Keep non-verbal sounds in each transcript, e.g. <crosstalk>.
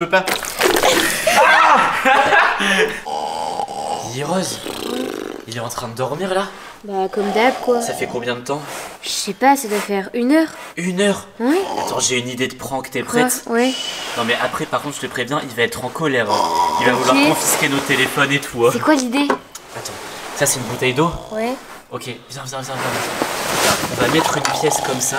Je peux pas. Rose, il est en train de dormir là Bah comme d'hab quoi. Ça fait combien de temps Je sais pas, ça doit faire une heure. Une heure Ouais. Attends, j'ai une idée de prank, t'es Quoi prête Ouais. Non mais après par contre je te préviens, il va être en colère. hein. Il va vouloir confisquer nos téléphones et tout. hein. C'est quoi l'idée Attends, ça c'est une bouteille d'eau Ouais. Ok, viens, viens, viens, viens. viens. On va mettre une pièce comme ça.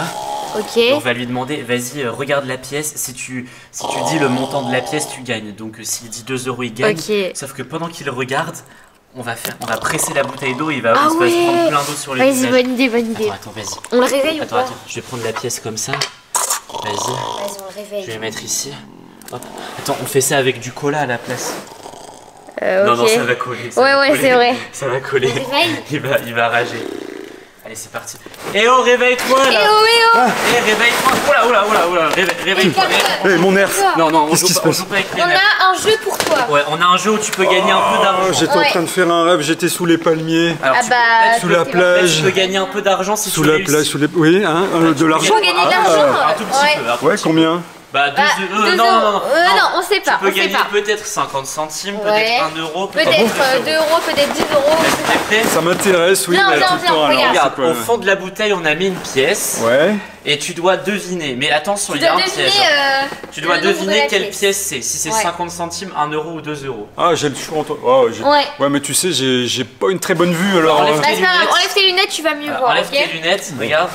Ok. Et on va lui demander, vas-y, euh, regarde la pièce. Si tu, si tu dis le montant de la pièce, tu gagnes. Donc euh, s'il dit 2 euros, il gagne. Sauf que pendant qu'il regarde, on va faire, on va presser la bouteille d'eau. Il va, Ah il va se prendre plein d'eau sur le Vas-y, bonne idée, bonne idée. Attends, attends, vas-y. On le réveille ou Attends, pas attends. Je vais prendre la pièce comme ça. Vas-y. Vas-y, on le Je vais la mettre ici. Hop. Attends, on fait ça avec du cola à la place. Euh, Non, non, ça va coller. ça Ouais, va ouais, c'est vrai. <laughs> Ça va coller. Il va, il va rager. Allez, c'est parti. Eh oh, réveille-toi Eh là oh, eh oh Eh, réveille-toi Oula, oula, oula, oula Réveille- Réveille-toi Eh, mon nerf Non, non, on Qu'est-ce joue, qui se pas, on passe joue pas avec les On nerfs. a un jeu pour toi. Ouais, on a un jeu où tu peux gagner un peu Oh, d'argent. J'étais en train de faire un rêve, j'étais sous les palmiers, Alors, Ah tu bah, peux- tu sous peux- la plage, tu peux gagner un peu d'argent si sous tu la réussis. plage, sous les... Oui, hein, euh, de l'argent. Pour gagner de Ah, l'argent. Un tout petit Ouais. peu. Ouais, combien? Bah, 2 Bah, euros. deux non, non, non. Euh, non, on sait pas, Tu peux on gagner pas. peut-être 50 centimes, Ouais. peut-être 1 euro, peut-être Peut-être 2 euh, 2 euros, peut-être 10 euros. Ça m'intéresse, oui, Non, mais viens, tout le temps, regarde. Quoi au fond de la bouteille, on a mis une pièce. Ouais, Et tu dois deviner. Mais attention, il y a un piège. hein. euh, Tu dois de deviner quelle pièce. pièce c'est. Si c'est Ouais. 50 centimes, 1 euro ou 2 euros. ah, j'ai le choix entre... Oh, j'ai- Ouais. ouais, mais tu sais, j'ai j'ai pas une très bonne vue, alors... Enlève euh, enlève tes lunettes, tu vas mieux voir. enlève tes lunettes, regarde.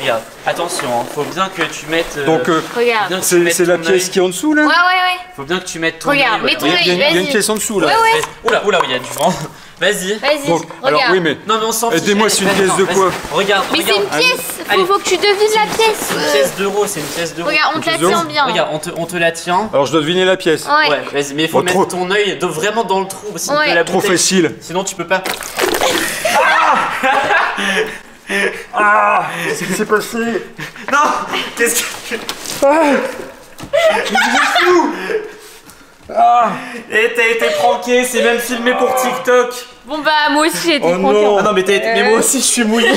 Regarde, attention, hein, faut bien que tu mettes. euh, Donc, euh, Regarde. c'est c'est la pièce qui est en dessous, là Ouais, ouais, ouais. Faut bien que tu mettes ton Regarde, voilà. mets ton Il y a- il y, a- il y a une pièce en dessous, là. Ouais, ouais. Oula, oula, il y a du vent. <laughs> Vas-y. Vas-y, Donc, alors, regarde. oui, mais... Non, mais on s'en fiche. Aidez-moi, c'est une pièce de quoi Regarde, Mais c'est une pièce. Allez. Faut, faut que tu devines la pièce. Une pièce d'euro, c'est une pièce d'euro. Regarde, on te la tient bien. Regarde, on te, on te la tient. Alors, je dois deviner la pièce. Ouais. Ouais, vas-y, mais il faut mettre ton œil vraiment dans le trou. Sinon, la Trop facile. Sinon, tu peux pas. <laughs> Ah Qu'est-ce qui s'est passé? Non Qu'est-ce que tu. Ah Eh, t'as été pranké, c'est même filmé pour TikTok. Bon bah moi aussi j'ai été Oh pranké. non. Ah non, mais, t'as été- mais moi aussi, je suis mouillé.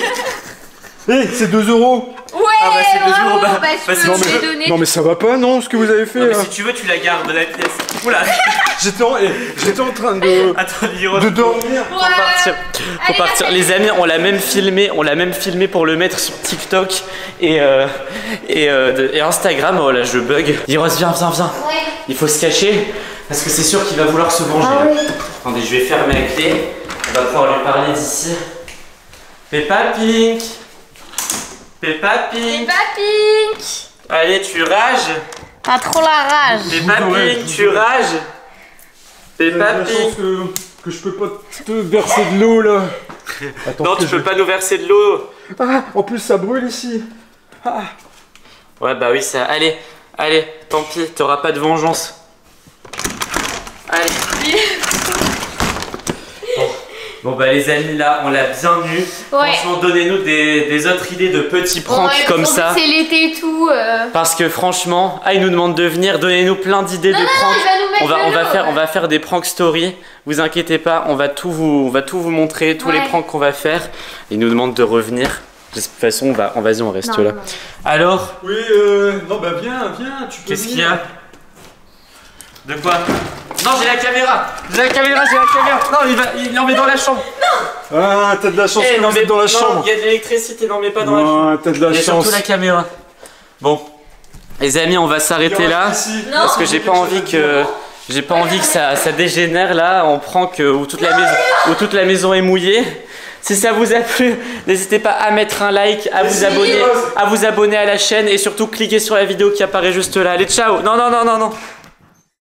Eh, c'est 2 euros Ouais, Ah bah, c'est deux bravo, jours, bah, bah, bah, je c'est- peux non, te mais- les donner. Non mais ça va pas, non, ce que vous avez fait Non, mais là si tu veux, tu la gardes, la pièce. Oula <laughs> J'étais en... eh, j'étais en train de... Attends, de dormir Faut partir. Faut Allez, partir. Les amis, on l'a même filmé, on l'a même filmé pour le mettre sur TikTok et euh, et, euh, de- et Instagram. Oh là, je bug. Liros, viens, viens, viens. Ouais. Il faut se cacher parce que c'est sûr qu'il va vouloir se venger. Ah ouais. Attendez, je vais fermer la clé. On va pouvoir lui parler d'ici. Peppa Pink. Peppa Pink. pas Pink. Allez, tu rages. T'as trop la rage. Peppa Ouais, Pink, je tu rages. Peppa Pink. que, que je peux pas te verser de l'eau là Attends, Non, tu je- peux pas nous verser de l'eau. Ah, en plus ça brûle ici Ouais, bah oui, ça. Allez, allez, tant pis, t'auras pas de vengeance. Allez. Bon. Bah les amis, là, on l'a bien eu. Ouais. Franchement, donnez-nous des, des autres idées de petits pranks Ouais, comme ça. C'est l'été et tout. euh. Parce que franchement, ah, il nous demande de venir, donnez-nous plein d'idées de non, pranks. il va nous mettre on va, on faire, ouais. on va faire des prank stories. Vous inquiétez pas, on va tout vous, on va tout vous montrer, tous les pranks qu'on va faire. Il nous demande de revenir. De toute façon, on va, on vas-y, on reste Non, là. Alors, Oui, euh... Non, bah viens, viens, tu peux Qu'est-ce qu'il y a? De quoi? Non, j'ai la caméra J'ai la caméra, j'ai la caméra Non, il, va, il en met dans la chambre Ah, t'as de la chance Eh, que non, mais dans la non, chambre Il y a de l'électricité, non, mais pas dans la chambre. Ah, t'as de la chance surtout la caméra. Bon, les amis, on va s'arrêter là. Non. Parce que j'ai pas envie que. J'ai pas envie que ça, ça dégénère là en prank euh, où toute, la maison, où toute la maison est mouillée. Si ça vous a plu, n'hésitez pas à mettre un like, à vous abonner, à vous abonner à la chaîne et surtout cliquez sur la vidéo qui apparaît juste là. Allez, ciao Non, non, non, non, non